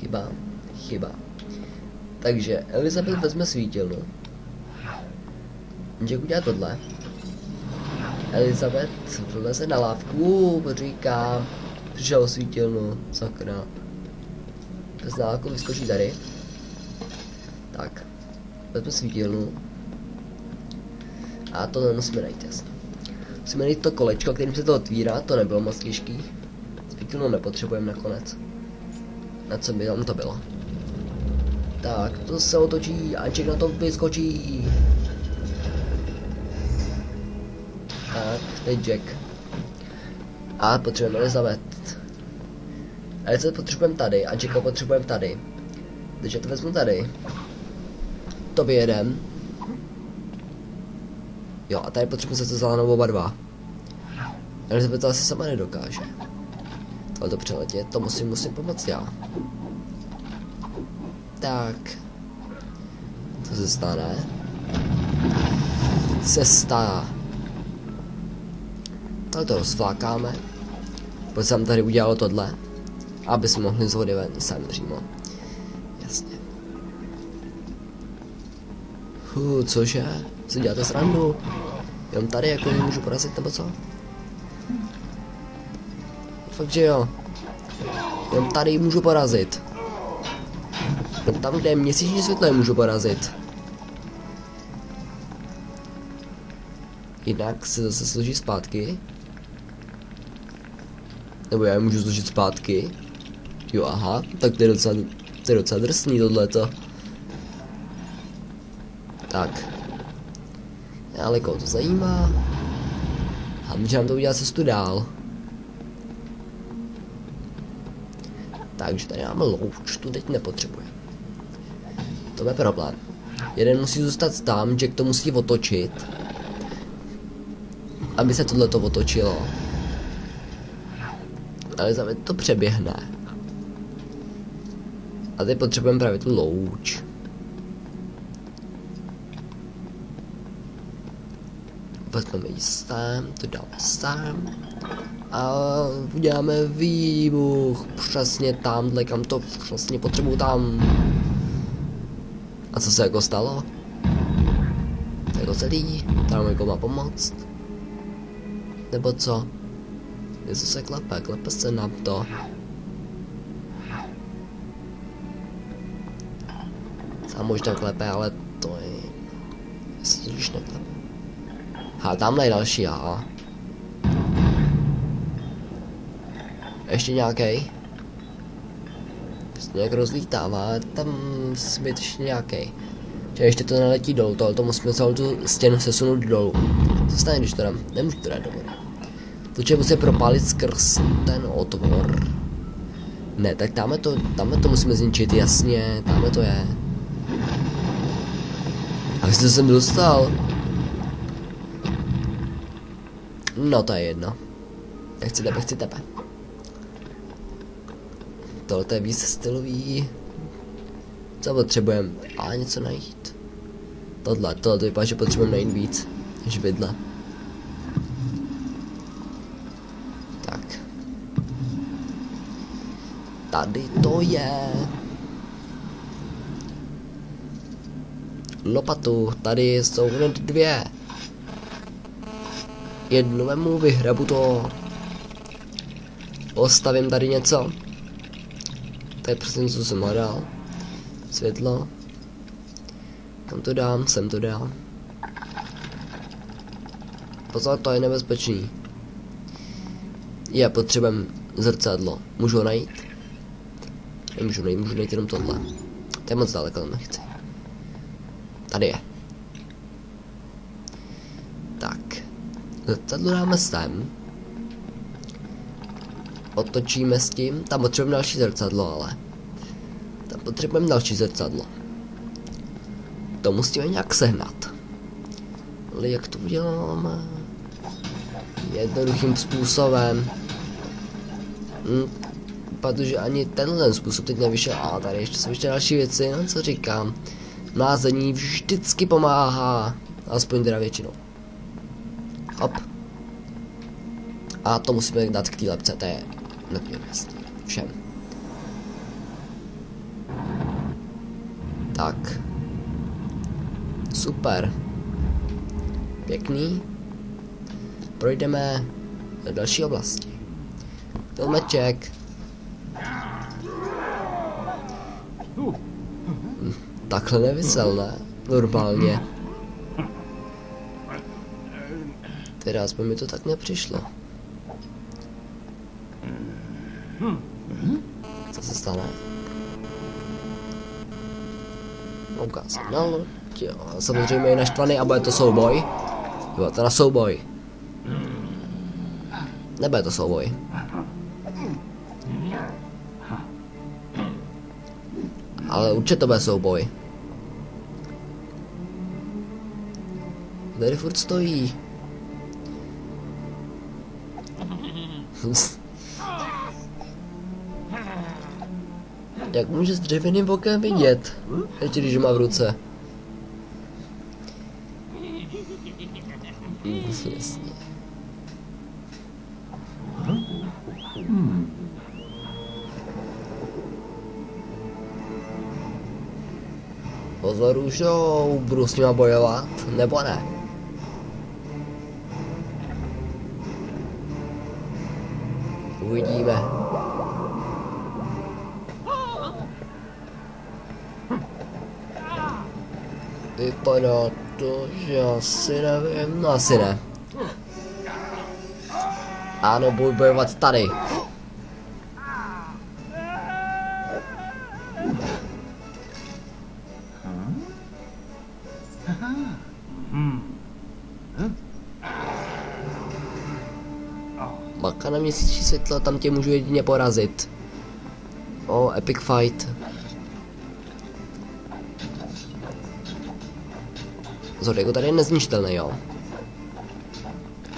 Chyba. Chyba. Takže Elizabeth vezme svítilnu. Jack udělá tohle. Elizabeth vleze na lávku, říká, přišel svítilnu, sakra. Z dálku vyskočí tady. Tak. Vezme svítilnu. A to nemusíme najít, jasně. Musíme najít to kolečko, kterým se to otvírá, to nebylo moc těžký. Svítilnu nepotřebujeme nakonec. Na co by tam to bylo? Tak, to se otočí a Jack na to vyskočí. Tak, teď Jack. A potřebujeme Elizabeth. Elizabeth potřebujeme tady a Jacka potřebujeme tady. Takže to vezmu tady. To vyjedem. Jo, a tady potřebujeme se to zelenou oba dva. Elizabeth to asi sama nedokáže. To přeletět, to musím, musím pomoct já. Tak. Co se stane? Cesta. To rozflákáme. Pojď jsem tady udělal tohle. Aby jsme mohli z vody ven sem přímo. Jasně. Hu, cože? Co děláte srandu? Jenom tady jako můžu porazit nebo co? Fakt, že jo. Jenom tady můžu porazit. Jenom tam, kde je měsíční světlo, můžu porazit. Jinak se zase složí zpátky. Nebo já je můžu složit zpátky. Jo, aha, tak to je docela, to je docela drsný tohleto. Tak. Ale koho to zajímá? A můžeme to udělat cestu dál. Takže tady máme louč, tu teď nepotřebujeme. To je problém. Jeden musí zůstat tam, Jack to musí otočit. Aby se tohle to otočilo. Ale za to přeběhne. A teď potřebujeme právě tu louč. Vezmeme ji sem, to dáme sem. A uděláme výbuch přesně tamhle, kam to přesně potřebuju tam. A co se jako stalo? To jako celý, tam jako má pomoct. Nebo co? Něco se klepe, klepe se na to. Sám možná klepe, ale to je... Jestli to už neklepe. Ha, tamhle je další, aha. Ještě nějaký. Prostě nějak rozlítává, tam zbytečně nějaký. Že ještě to neletí dolů, tohle to musíme celou tu stěnu sesunout dolů. Co stane, když to dám? Nemůžu to dát do vody. To musí propálit skrz ten otvor. Ne, tak tamhle to, tamhle to musíme zničit, jasně, tamhle to je. A jste jsem dostal? No to je jedno. Nechci tebe, chci tebe. Tohle je víc stylový. Co potřebujeme? A něco najít. Tohle, tohle to vypadá, že potřebujeme najít víc bydle. Tak. Tady to je. Lopatu, tady jsou hned dvě. Jednu vemu, vyhrabu to. Postavím tady něco. To je přesně co jsem hledal. Světlo. Kam to dám? Sem to dám. Pozor, to je nebezpečný. Já potřebujeme zrcadlo. Můžu ho najít? Nemůžu najít, můžu najít jenom tohle. To je moc daleko, ale nechci. Tady je. Tak. Zrcadlo dáme sem. Otočíme s tím. Tam potřebujeme další zrcadlo, ale. Tam potřebujeme další zrcadlo. To musíme nějak sehnat. Ale jak to uděláme? Jednoduchým způsobem. Hm, protože ani tenhle ten způsob teď nevyšel. A tady ještě jsou ještě další věci, no co říkám. Názení vždycky pomáhá. Aspoň teda většinou. Hop. A to musíme dát k té lepce, to je jasně. Všem. Tak. Super. Pěkný. Projdeme do další oblasti. Filmeček. Takhle nevysel, ne? Normálně. Teda aspoň mi to tak nepřišlo. Co se stane? Na loď, jo. Samozřejmě je naštvaný a bude to souboj. Jo, to na souboj. Nebude to souboj. Ale určitě to bude souboj. Tady furt stojí. Jak může s dřevěným okem vidět? Ještě když má v ruce. Jasně. Pozor už jo, budu s nima bojovat, nebo ne? Uvidíme. Vypadá to, že asi nevím, no asi ne. Ano, budu bojovat tady. Maka na měsíční světlo, tam tě můžu jedině porazit. O, oh, epic fight. Zodiaku tady je nezničitelný, jo.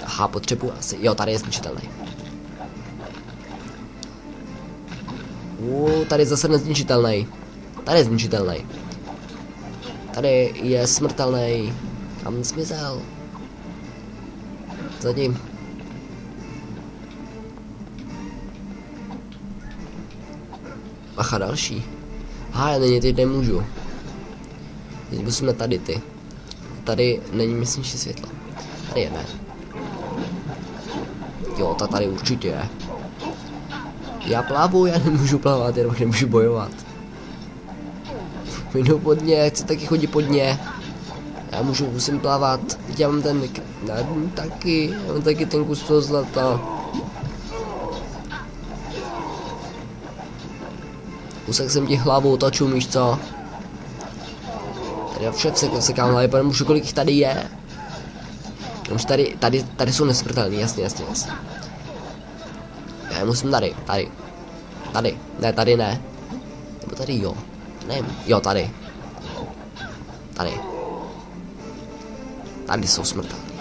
Aha, potřebuji asi. Jo, tady je zničitelný. Uh, tady je zase nezničitelný. Tady je zničitelný. Tady je smrtelný. Kam zmizel? Za ním. Bacha další. Aha, já není teď nemůžu. Teď musím na tady ty. Tady není měsíční světlo. Tady je ne. Jo, ta tady určitě je. Já plavu, já nemůžu plavat, jenom nemůžu bojovat. Jdu pod ně, chci taky chodit pod ně. Já můžu, musím plavat. Já mám ten, já taky, já mám taky ten kus toho zlata. Usek jsem ti hlavu, toču, víš co? Tady já všech se sekám hlavy, pane mužu, kolik jich tady je. Už tady, tady, tady jsou nesmrtelný, jasně, jasně, jasně. Já musím tady, tady. Tady, ne, tady ne. Nebo tady jo. Ne, jo, tady. Tady. Tady jsou smrtelní.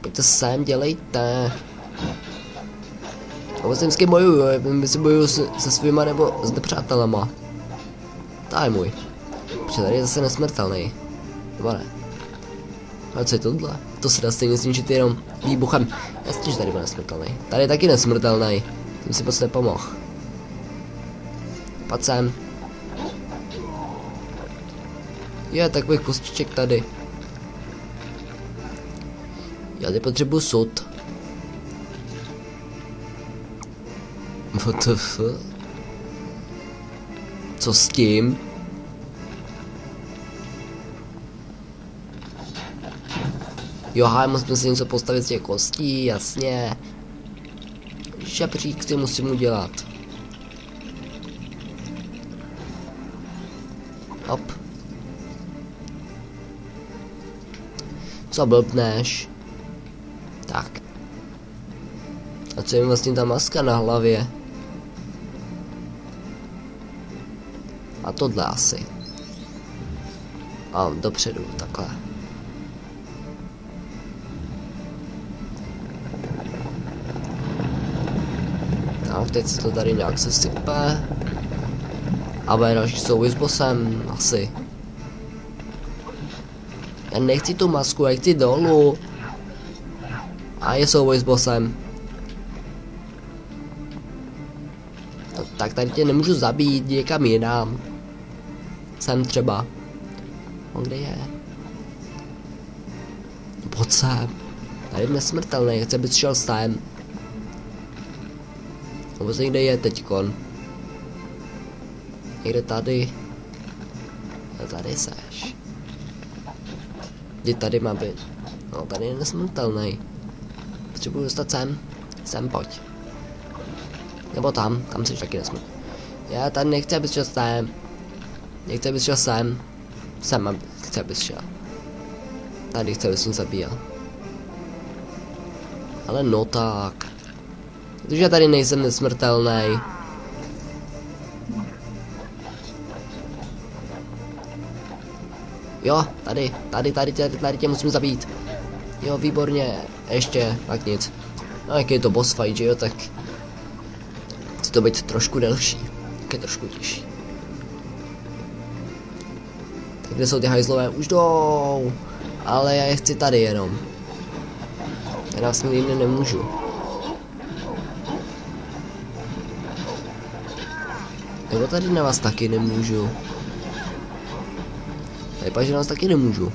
Pojďte sem, dělejte. Kým bojuju, my si bojuju se, se svýma nebo s nepřátelama. To je můj. Protože tady je zase nesmrtelný. Nebo ne? Ale co je tohle? To se dá stejně zničit jenom výbuchem. Jasně, že tady bude nesmrtelný. Tady je taky nesmrtelný. Tím si moc nepomohl. Pojď sem. Je, takových kostiček tady. Já tady potřebuji sud. WTF? Co s tím? Jo, haj, musím si něco postavit z těch kostí, jasně. Šepřík si musím udělat. Hop. Co blbneš? Tak. A co je vlastně ta maska na hlavě? A tohle asi. A dopředu, takhle. A teď se to tady nějak sesype. A bude další souboj s bosem, asi. Já nechci tu masku, já chci dolů. A je souboj s bosem. No, tak tady tě nemůžu zabít, někam jinam. Sem třeba. On kde je? Pojď sem. Tady je nesmrtelný, chce bys šel sem. Nebo se někde je teďkon. Někde tady. A tady seš. Kdy tady má být? No tady je nesmrtelný. Potřebuji dostat sem. Sem pojď. Nebo tam, tam jsi taky nesmrt. Já tady nechci, abys šel sem. Nechci, abys šel sem. Sem ab- chci, abys šel. Tady chci, abys mě zabíjel. Ale no tak. Protože já tady nejsem nesmrtelný. Jo, tady, tady, tady, tady, tady tě musím zabít. Jo, výborně, ještě, tak nic. No, jak je to boss fight, že jo, tak... Chce to být trošku delší, tak je trošku těžší. Kde jsou ty hajzlové? Už jdou! Ale já je chci tady jenom. Já vlastně jinde nemůžu. Nebo tady na vás taky nemůžu. Tady pak, že na vás taky nemůžu.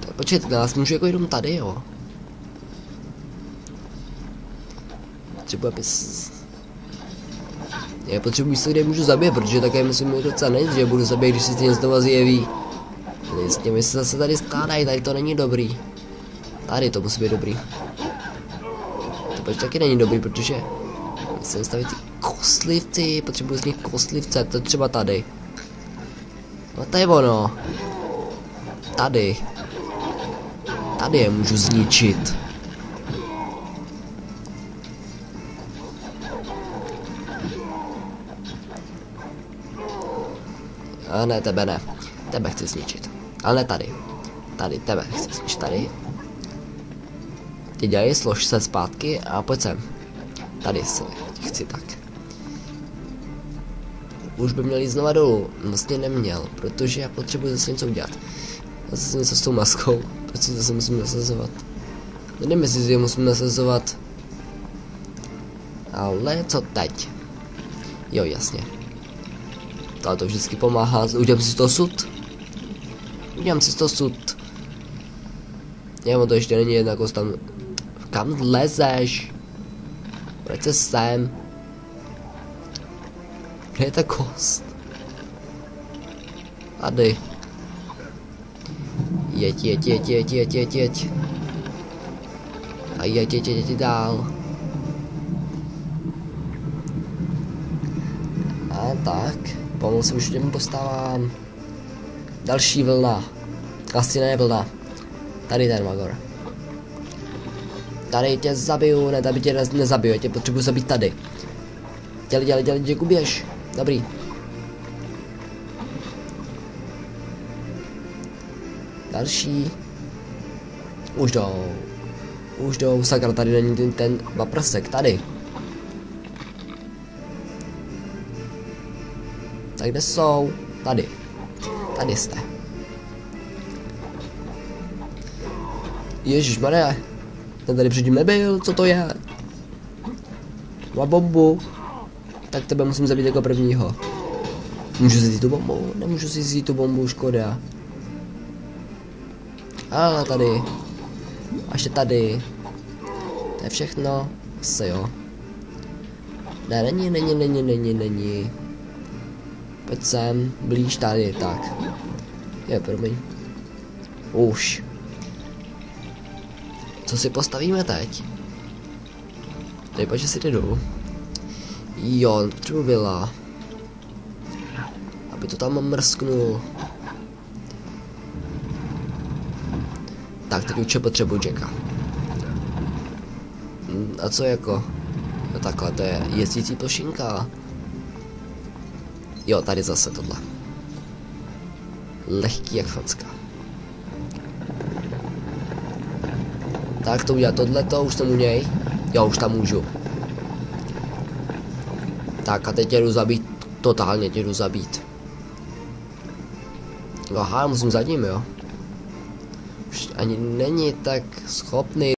Tak počkejte, na vás můžu jako jenom tady, jo. Potřebuji, abys... Já potřebuji místo, kde můžu zabít, protože také myslím je docela nejít, že budu zabít, když si ty znova zjeví. S těmi se zase tady skládají, tady to není dobrý. Tady to musí být dobrý. To pač taky není dobrý, protože musím stavit ty kostlivci, potřebuji z nich kostlivce, to třeba tady. No to je ono. Tady. Tady je můžu zničit. Ne, tebe ne. Tebe chci zničit. Ale ne tady. Tady, tebe chci zničit. Tady. Ty dělej, slož se zpátky a pojď sem. Tady se chci tak. Už by měl jít znova dolů. Vlastně neměl, protože já potřebuji zase něco udělat. Zase něco s tou maskou. Proč si zase musím nasazovat? Nevím, jestli si je musím nasazovat. Ale co teď? Jo, jasně. To to vždycky pomáhá. Udělám si toho sud. Udělám si toho sud. Jo, to ještě není jedna kost tam. Kam lezeš? Proč se sem? Kde je ta kost? Tady. Jeď, jeď, jeď, jeď, jeď, jeď, jeď. A jeď, jeď, jeď, jeď dál. A tak, pomalu se už těm dostávám. Další vlna. Asi ne vlna. Tady ten Magor. Tady tě zabiju, ne, tady tě ne, nezabiju, tě potřebuji zabít tady. Dělej, dělej, dělej, dělej, běž. Dobrý. Další. Už jdou. Už jdou, sakra, tady není ten, ten vaprsek, tady. Tak kde jsou? Tady. Tady jste. Ježíš Maria. Ten tady předtím nebyl, co to je? Má bombu. Tak tebe musím zabít jako prvního. Můžu si vzít tu bombu? Nemůžu si vzít tu bombu, škoda. Ale tady. A ještě tady. To je všechno. Se jo. Ne, není, není, není, není, není. Pojď sem, blíž tady, tak. Je, promiň. Už. Co si postavíme teď? Pojď, že si jdu. Jo, potřebuji vila. Aby to tam mrsknul. Tak, teď určitě potřebuji Jacka. Mm, A co jako? No takhle, to je jezdící plošinka. Jo, tady zase tohle. Lehký jak facka. Tak to udělat tohleto, už jsem u něj. Jo, už tam můžu. Tak a teď tě jdu zabít, totálně tě jdu zabít. Aha, musím za ním, jo. Už ani není tak schopný